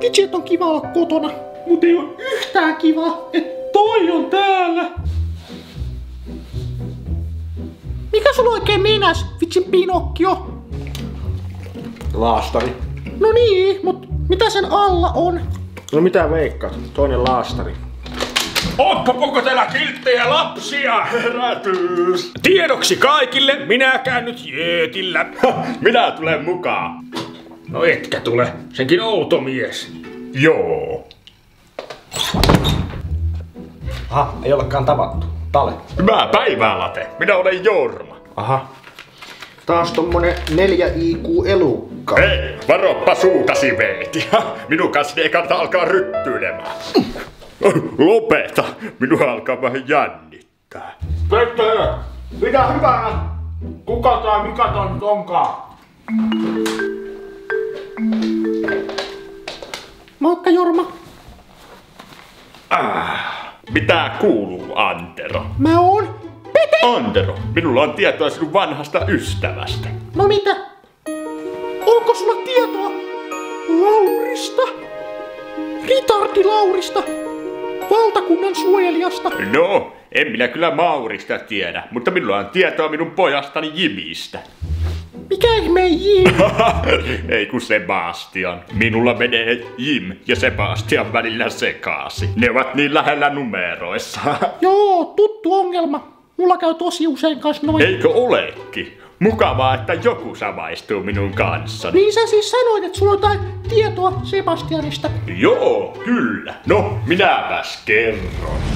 Vitsi, että on kiva olla kotona. Mut ei ole yhtään kiva, että toi on täällä. Mikä sulla oikein nenäs, vitsin Pinokkio? Laastari. No niin, mut mitä sen alla on? No mitä veikkaat? Toinen laastari. Ootko teillä kilttejä lapsia? Herätys! Tiedoksi kaikille, minä käyn nyt jeetillä. Minä tulen mukaan. No etkä tule, senkin outo mies. Joo. Aha, ei olekaan tavattu. Tale. Hyvää päivää, Late. Minä olen Jorma. Aha. Taas tommonen 4 IQ elukka. Hei, varoppa suutasi veeti. Minun kanssa ei kannata alkaa ryttyilemään. Lopeta, minua alkaa vähän jännittää. Petteri, pidä hyvänä. Kuka tai mikä toi nyt onkaan? Moikka Jorma. Mitä kuuluu, Antero? Mä oon Pete. Antero, minulla on tietoa sinun vanhasta ystävästä. No mitä? Onko sulla tietoa Laurista? Ritardi Laurista? Valtakunnan suojelijasta? No, en minä kyllä Maurista tiedä, mutta minulla on tietoa minun pojastani Jimistä. Mikä ihme Jim? Ei kun Sebastian. Minulla menee Jim ja Sebastian välillä sekaasi. Ne ovat niin lähellä numeroissa. Joo, tuttu ongelma. Mulla käy tosi usein kanssa noin. Eikö olekin? Mukavaa, että joku samaistuu minun kanssani. Niin sä siis sanoit, että sulla on jotain tietoa Sebastianista. Joo, kyllä. No, minäpäs kerron.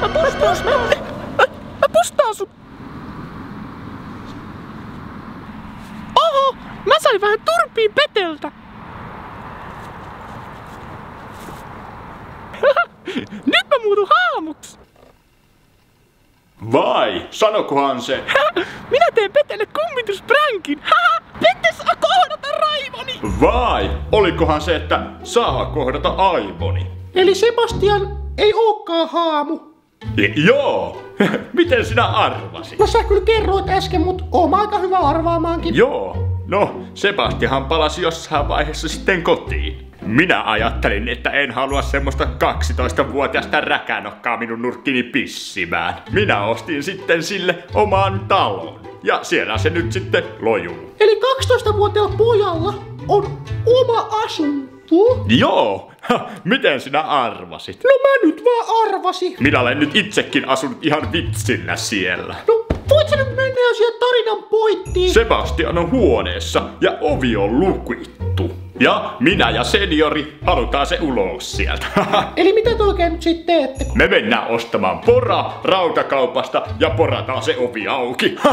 Mä pustaan sut. Mä, pustaan sut. Oho, mä sain vähän turpiin Peteltä. Nyt mä muutun haamuksi. Vai, sanokohan se? Minä teen Petelle kummitusprankin. Pete saa kohdata raivoni. Vai, olikohan se, että saa kohdata aivoni? Eli Sebastian ei ookaan haamu. Joo, miten sinä arvasit? No sä kyllä kerroit äsken, mut oon aika hyvä arvaamaankin. Joo, no Sebastian palasi jossain vaiheessa sitten kotiin. Minä ajattelin, että en halua semmoista 12-vuotiaista räkänokkaa minun nurkkini pissimään. Minä ostin sitten sille oman talon. Ja siellä se nyt sitten lojuu. Eli 12-vuotiaalla pojalla on oma asunto. Joo, ha, miten sinä arvasit? No mä nyt vaan arvasin. Minä olen nyt itsekin asunut ihan vitsillä siellä. No voit sä nyt mennä jo siihen tarinan pointtiin? Sebastian on huoneessa ja ovi on lukittu. Ja minä ja seniori halutaan se ulos sieltä. Eli mitä te oikein nyt sit teette? Me mennään ostamaan pora rautakaupasta ja porataan se ovi auki.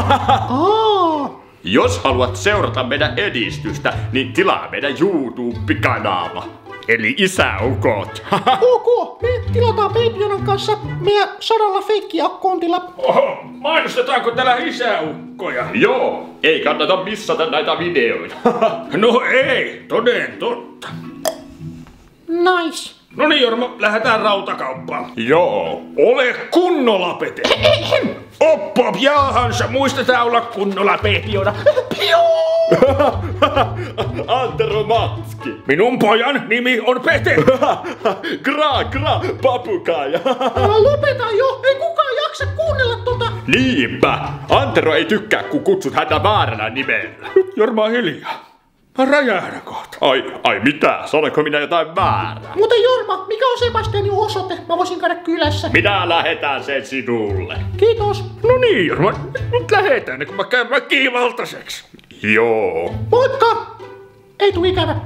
Aa, Jos haluat seurata meidän edistystä, niin tilaa meidän YouTube-kanava. Eli isäukot. ok, me tilataan Babyjonan kanssa meidän sadalla feikkiakkontilla. Oho, mainostetaanko täällä isäukkoja? Joo, ei kannata missata näitä videoita. no ei, toden totta. Nice. No niin Jorma, lähdetään rautakauppaan. Joo. Ole kunnolla, Pete. Oppo, jaahansa, muistetaan olla kunnolla, Pepiona. Antero Matski. Minun pojan nimi on Pete. gra, gra, papukaija. Älä lopeta jo, ei kukaan jaksa kuunnella tota. Niinpä. Antero ei tykkää, kun kutsut häntä väärällä nimellä. Jorma hiljaa. Mä räjähdän kohta. Ai, ai mitä? Sanonko minä jotain väärää? Muuten Jorma, mikä on Sebastianin osoite? Mä voisin käydä kylässä. Minä lähetän sen sinulle. Kiitos. No niin, Jorma, nyt, nyt lähetään, kun mä käyn väkivaltaiseksi. Joo. Moikka! Ei tuu ikävä.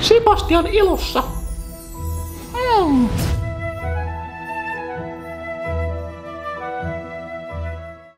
Sebastian ilossa. Mm.